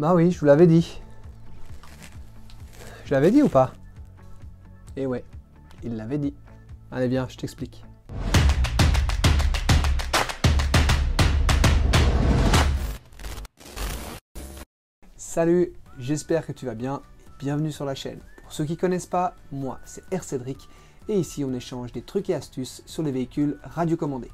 Bah oui, je vous l'avais dit. Je l'avais dit ou pas? Eh ouais, il l'avait dit. Allez bien, je t'explique. Salut, j'espère que tu vas bien et bienvenue sur la chaîne. Pour ceux qui ne connaissent pas, moi c'est R Cédric et ici on échange des trucs et astuces sur les véhicules radiocommandés.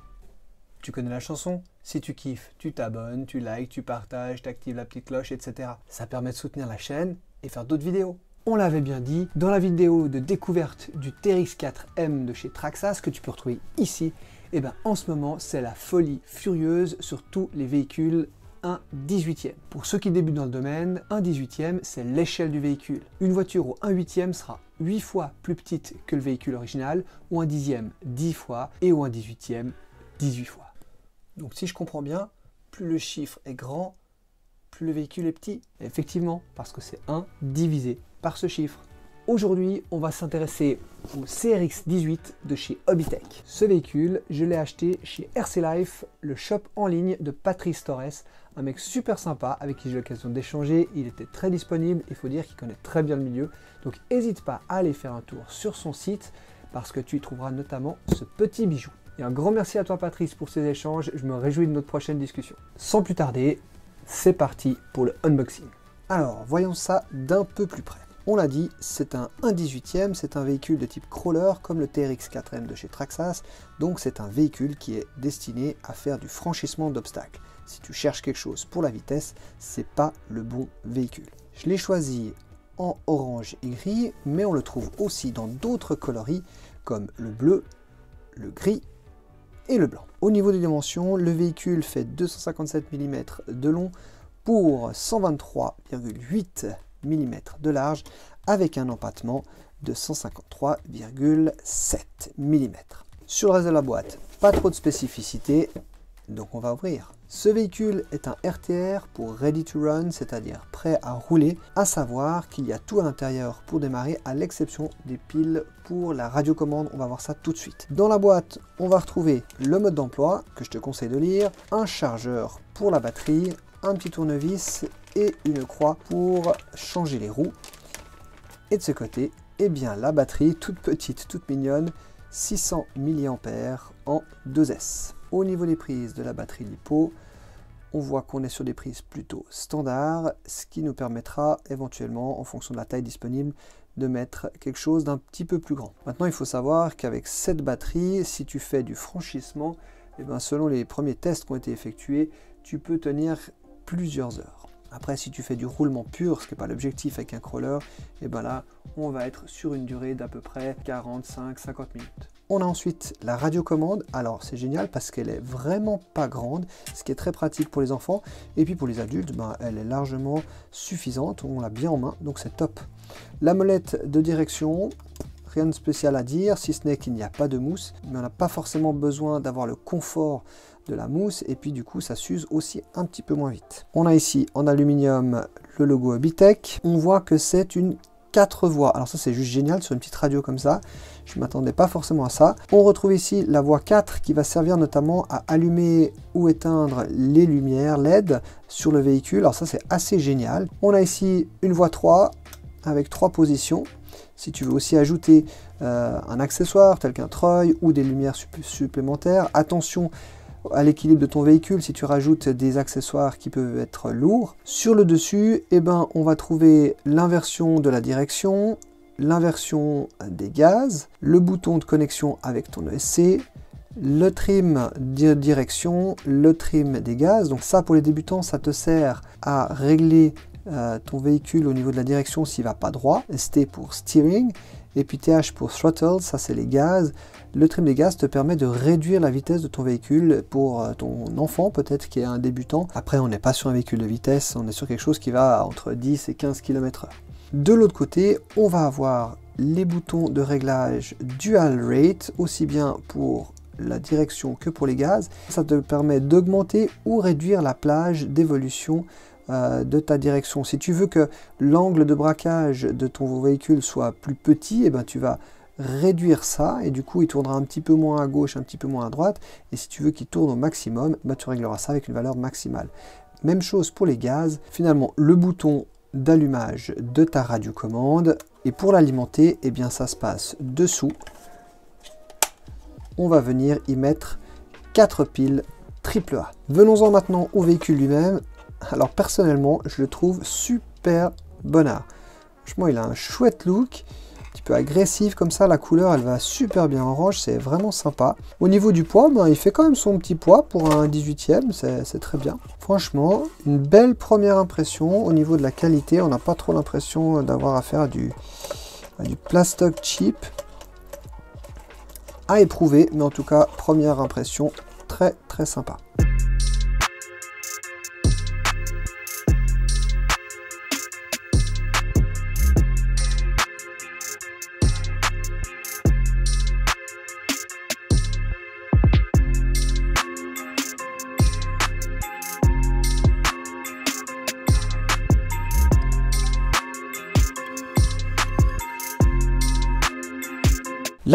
Tu connais la chanson Si tu kiffes, tu t'abonnes, tu likes, tu partages, tu actives la petite cloche, etc. Ça permet de soutenir la chaîne et faire d'autres vidéos. On l'avait bien dit, dans la vidéo de découverte du TRX4M de chez Traxas que tu peux retrouver ici, et eh ben en ce moment c'est la folie furieuse sur tous les véhicules 1 18e. Pour ceux qui débutent dans le domaine, 1 18e, c'est l'échelle du véhicule. Une voiture au 1 8e sera 8 fois plus petite que le véhicule original, ou 1 dixième 10 fois, et au 1 18e 18 fois. Donc si je comprends bien, plus le chiffre est grand, plus le véhicule est petit. Effectivement, parce que c'est 1 divisé par ce chiffre. Aujourd'hui, on va s'intéresser au CRX-18 de chez Hobbytech. Ce véhicule, je l'ai acheté chez RC Life, le shop en ligne de Patrice Torres, un mec super sympa avec qui j'ai l'occasion d'échanger. Il était très disponible, il faut dire qu'il connaît très bien le milieu. Donc n'hésite pas à aller faire un tour sur son site parce que tu y trouveras notamment ce petit bijou. Et un grand merci à toi Patrice pour ces échanges, je me réjouis de notre prochaine discussion. Sans plus tarder, c'est parti pour le unboxing. Alors, voyons ça d'un peu plus près. On l'a dit, c'est un 1 18e, c'est un véhicule de type crawler comme le TRX 4M de chez Traxas, donc c'est un véhicule qui est destiné à faire du franchissement d'obstacles. Si tu cherches quelque chose pour la vitesse, c'est pas le bon véhicule. Je l'ai choisi en orange et gris, mais on le trouve aussi dans d'autres coloris comme le bleu, le gris le blanc. Au niveau des dimensions, le véhicule fait 257 mm de long pour 123,8 mm de large avec un empattement de 153,7 mm. Sur le reste de la boîte, pas trop de spécificité, donc on va ouvrir. Ce véhicule est un RTR pour Ready to Run, c'est-à-dire prêt à rouler, à savoir qu'il y a tout à l'intérieur pour démarrer, à l'exception des piles pour la radiocommande, on va voir ça tout de suite. Dans la boîte, on va retrouver le mode d'emploi, que je te conseille de lire, un chargeur pour la batterie, un petit tournevis et une croix pour changer les roues. Et de ce côté, eh bien la batterie toute petite, toute mignonne, 600 mAh en 2S. Au niveau des prises de la batterie LiPo, on voit qu'on est sur des prises plutôt standard, ce qui nous permettra éventuellement, en fonction de la taille disponible, de mettre quelque chose d'un petit peu plus grand. Maintenant, il faut savoir qu'avec cette batterie, si tu fais du franchissement, eh bien, selon les premiers tests qui ont été effectués, tu peux tenir plusieurs heures. Après, si tu fais du roulement pur, ce qui n'est pas l'objectif avec un crawler, et eh ben là, on va être sur une durée d'à peu près 45-50 minutes. On a ensuite la radiocommande. Alors, c'est génial parce qu'elle est vraiment pas grande, ce qui est très pratique pour les enfants. Et puis pour les adultes, ben, elle est largement suffisante. On l'a bien en main, donc c'est top. La molette de direction, rien de spécial à dire, si ce n'est qu'il n'y a pas de mousse, mais on n'a pas forcément besoin d'avoir le confort de la mousse et puis du coup ça s'use aussi un petit peu moins vite. On a ici en aluminium le logo Abitech. On voit que c'est une 4 voix. Alors ça c'est juste génial sur une petite radio comme ça. Je m'attendais pas forcément à ça. On retrouve ici la voix 4 qui va servir notamment à allumer ou éteindre les lumières LED sur le véhicule. Alors ça c'est assez génial. On a ici une voix 3 avec trois positions. Si tu veux aussi ajouter euh, un accessoire tel qu'un treuil ou des lumières supplémentaires, attention à l'équilibre de ton véhicule si tu rajoutes des accessoires qui peuvent être lourds. Sur le dessus, eh ben, on va trouver l'inversion de la direction, l'inversion des gaz, le bouton de connexion avec ton ESC, le trim de direction, le trim des gaz. Donc ça, pour les débutants, ça te sert à régler euh, ton véhicule au niveau de la direction s'il va pas droit. ST pour steering et puis TH pour throttle, ça c'est les gaz. Le trim des gaz te permet de réduire la vitesse de ton véhicule pour euh, ton enfant peut-être qui est un débutant. Après on n'est pas sur un véhicule de vitesse, on est sur quelque chose qui va entre 10 et 15 km h De l'autre côté, on va avoir les boutons de réglage dual rate, aussi bien pour la direction que pour les gaz. Ça te permet d'augmenter ou réduire la plage d'évolution euh, de ta direction. Si tu veux que l'angle de braquage de ton véhicule soit plus petit, et eh ben tu vas réduire ça et du coup il tournera un petit peu moins à gauche, un petit peu moins à droite. Et si tu veux qu'il tourne au maximum, bah, tu régleras ça avec une valeur maximale. Même chose pour les gaz. Finalement, le bouton d'allumage de ta radiocommande. Et pour l'alimenter, eh bien ça se passe dessous. On va venir y mettre 4 piles AAA. Venons-en maintenant au véhicule lui-même. Alors personnellement, je le trouve super bonnard. Franchement, il a un chouette look peu agressif comme ça. La couleur, elle va super bien en orange, c'est vraiment sympa. Au niveau du poids, ben, il fait quand même son petit poids pour un 18ème, c'est très bien. Franchement, une belle première impression. Au niveau de la qualité, on n'a pas trop l'impression d'avoir affaire à du, à du plastoc cheap. À éprouver, mais en tout cas, première impression, très très sympa.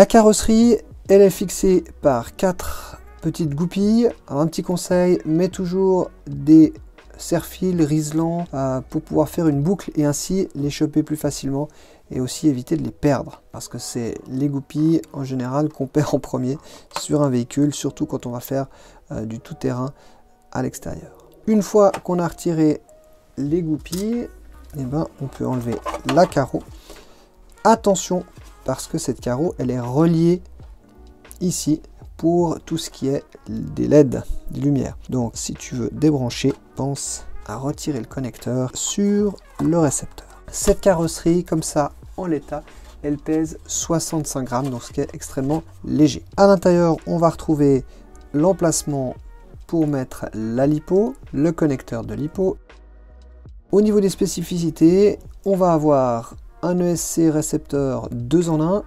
La carrosserie, elle est fixée par quatre petites goupilles. un petit conseil, mets toujours des serre-fils riselants euh, pour pouvoir faire une boucle et ainsi les choper plus facilement et aussi éviter de les perdre parce que c'est les goupilles en général qu'on perd en premier sur un véhicule, surtout quand on va faire euh, du tout-terrain à l'extérieur. Une fois qu'on a retiré les goupilles, eh ben, on peut enlever la carreau. Attention, parce que cette carreau, elle est reliée ici pour tout ce qui est des LED, des lumières. Donc si tu veux débrancher, pense à retirer le connecteur sur le récepteur. Cette carrosserie, comme ça, en l'état, elle pèse 65 grammes, donc ce qui est extrêmement léger. À l'intérieur, on va retrouver l'emplacement pour mettre la lipo, le connecteur de lipo. Au niveau des spécificités, on va avoir un ESC récepteur 2 en 1.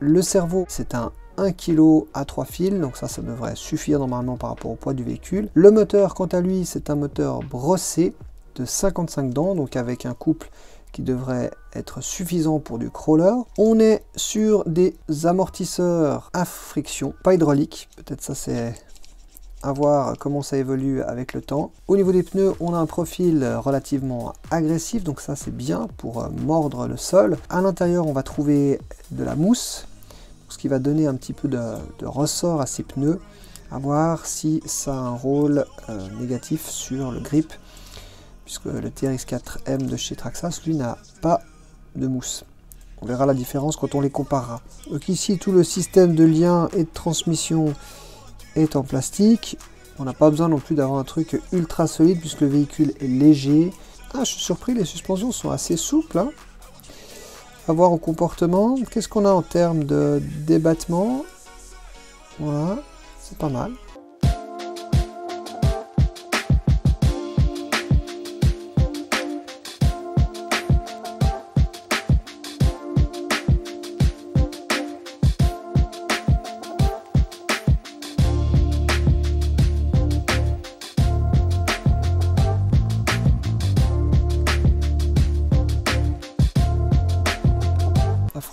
Le cerveau, c'est un 1 kg à 3 fils, donc ça, ça devrait suffire normalement par rapport au poids du véhicule. Le moteur, quant à lui, c'est un moteur brossé de 55 dents, donc avec un couple qui devrait être suffisant pour du crawler. On est sur des amortisseurs à friction, pas hydraulique, peut-être ça c'est voir comment ça évolue avec le temps. Au niveau des pneus, on a un profil relativement agressif, donc ça c'est bien pour euh, mordre le sol. À l'intérieur, on va trouver de la mousse, ce qui va donner un petit peu de, ressort à ces pneus, à voir si ça a un rôle euh, négatif sur le grip, puisque le TRX4M de chez Traxxas, lui, n'a pas de mousse. On verra la différence quand on les comparera. Donc ici, tout le système de lien et de transmission est en plastique. On n'a pas besoin non plus d'avoir un truc ultra solide puisque le véhicule est léger. Ah, je suis surpris, les suspensions sont assez souples. Hein. À voir au comportement. Qu'est-ce qu'on a en termes de débattement? Voilà, c'est pas mal.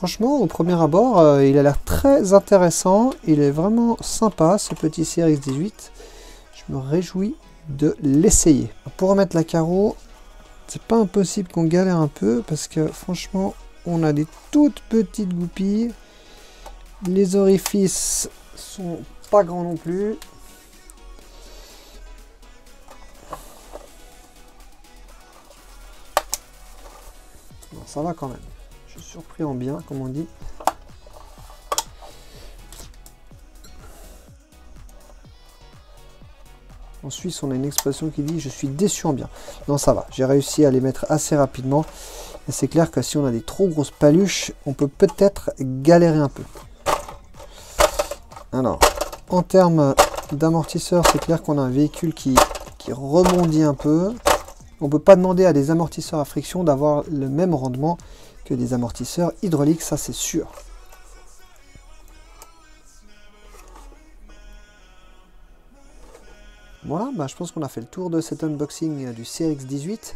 Franchement, au premier abord, euh, il a l'air très intéressant. Il est vraiment sympa, ce petit CRX-18. Je me réjouis de l'essayer. Pour remettre la carreau, c'est pas impossible qu'on galère un peu parce que franchement, on a des toutes petites goupilles. Les orifices sont pas grands non plus. ça va quand même surpris en bien, comme on dit. En Suisse, on a une expression qui dit « je suis déçu en bien ». Non, ça va. J'ai réussi à les mettre assez rapidement. Et c'est clair que si on a des trop grosses paluches, on peut peut-être galérer un peu. Alors, en termes d'amortisseur, c'est clair qu'on a un véhicule qui, qui rebondit un peu. On ne peut pas demander à des amortisseurs à friction d'avoir le même rendement que des amortisseurs hydrauliques, ça c'est sûr. Voilà, bah, je pense qu'on a fait le tour de cet unboxing du CRX18.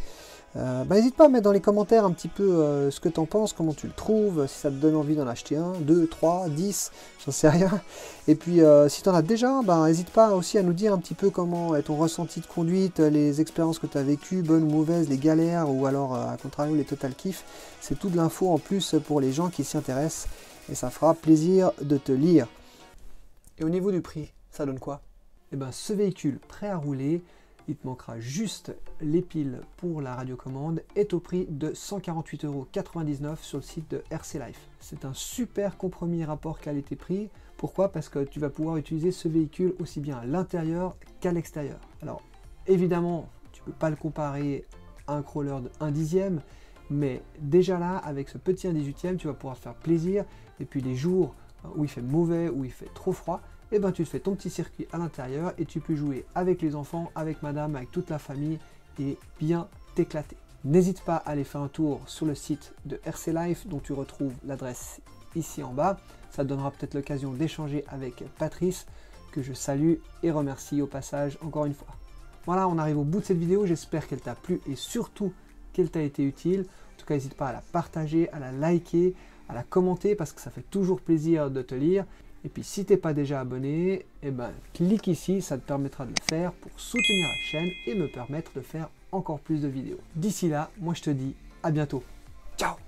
Euh, bah, n'hésite pas à mettre dans les commentaires un petit peu euh, ce que tu en penses, comment tu le trouves, si ça te donne envie d'en acheter un, deux, trois, dix, j'en sais rien. Et puis euh, si tu en as déjà, bah, n'hésite pas aussi à nous dire un petit peu comment est ton ressenti de conduite, les expériences que tu as vécues, bonnes ou mauvaises, les galères ou alors à contrario les total kiff. C'est tout de l'info en plus pour les gens qui s'y intéressent et ça fera plaisir de te lire. Et au niveau du prix, ça donne quoi? Eh bien ce véhicule prêt à rouler, il te manquera juste les piles pour la radiocommande, est au prix de 148,99€ sur le site de RC Life. C'est un super compromis rapport qualité-prix. Pourquoi? Parce que tu vas pouvoir utiliser ce véhicule aussi bien à l'intérieur qu'à l'extérieur. Alors évidemment, tu ne peux pas le comparer à un crawler de 1 dixième, mais déjà là, avec ce petit 1 18 tu vas pouvoir faire plaisir. Et puis les jours où il fait mauvais, où il fait trop froid, et eh ben tu te fais ton petit circuit à l'intérieur et tu peux jouer avec les enfants, avec madame, avec toute la famille et bien t'éclater. N'hésite pas à aller faire un tour sur le site de RC Life dont tu retrouves l'adresse ici en bas. Ça te donnera peut-être l'occasion d'échanger avec Patrice que je salue et remercie au passage encore une fois. Voilà, on arrive au bout de cette vidéo. J'espère qu'elle t'a plu et surtout qu'elle t'a été utile. En tout cas, n'hésite pas à la partager, à la liker, à la commenter parce que ça fait toujours plaisir de te lire. Et puis si tu n'es pas déjà abonné, eh ben, clique ici, ça te permettra de le faire pour soutenir la chaîne et me permettre de faire encore plus de vidéos. D'ici là, moi je te dis à bientôt. Ciao